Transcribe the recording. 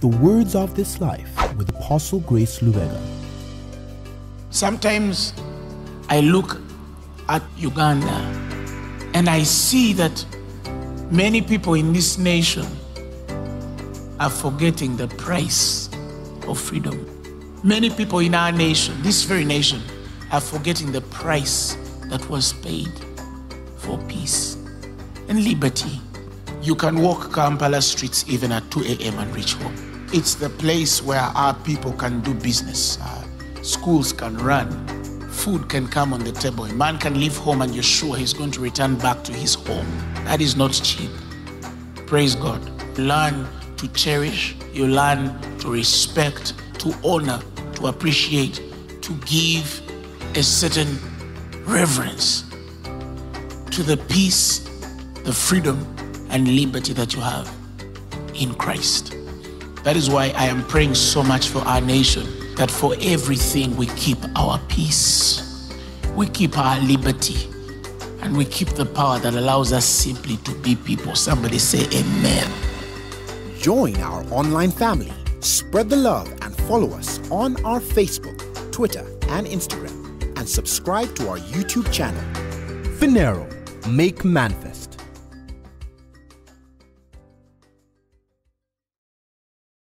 The Words of This Life with Apostle Grace Lubega. Sometimes I look at Uganda and I see that many people in this nation are forgetting the price of freedom. Many people in our nation, this very nation, are forgetting the price that was paid for peace and liberty. You can walk Kampala streets even at 2 a.m. and reach home. It's the place where our people can do business. Uh, schools can run. Food can come on the table. A man can leave home and you're sure he's going to return back to his home. That is not cheap. Praise God. Learn to cherish, you learn to respect, to honor, to appreciate, to give a certain reverence to the peace, the freedom, and liberty that you have in Christ. That is why I am praying so much for our nation that for everything we keep our peace, we keep our liberty, and we keep the power that allows us simply to be people. Somebody say, Amen. Join our online family, spread the love, and follow us on our Facebook, Twitter, and Instagram, and subscribe to our YouTube channel. Phaneroo, make manifest.